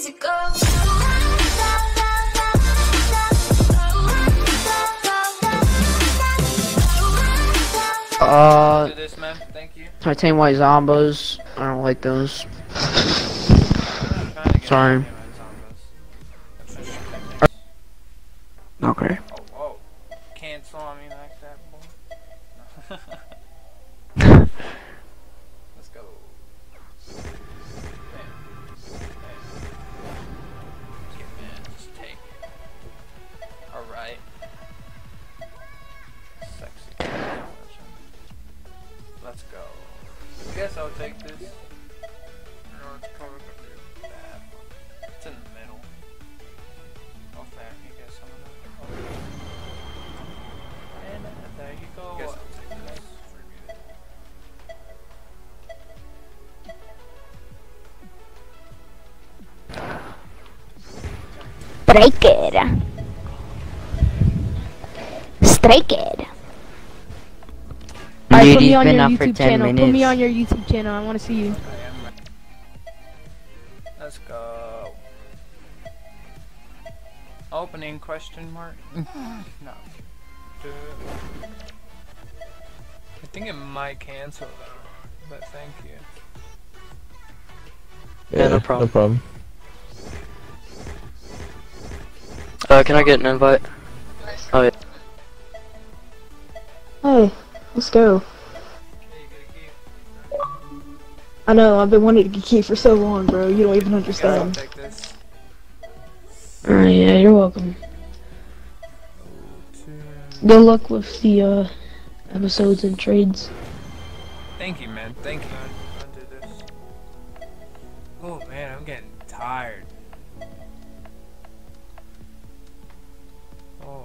easy go. Uh, Do this, man. Thank you. Titanium White Zombas. I don't like those. I'm trying to get Sorry. Okay. Oh, whoa. Cancel on me like that, boy. Let's go. I guess I'll take this. No, it's probably gonna be bad. It's in the middle. Oh, there. You get some of that. And uh, there you go. Guess I'll take this. Strike it. Strike Dude, put me he's on been your for YouTube 10 channel. Put me on your YouTube channel. I want to see you. Let's go. Opening question mark? no. Duh. I think it might cancel though, but thank you. Yeah, no problem. No problem. Uh, can I get an invite? Oh yeah. Let's go. Okay, you get a key. I know, I've been wanting to get key for so long, bro. You don't even understand. take this. Alright, yeah, you're welcome. Good luck with the, uh, episodes and trades. Thank you, man. Thank you. Oh man, I'm getting tired. Oh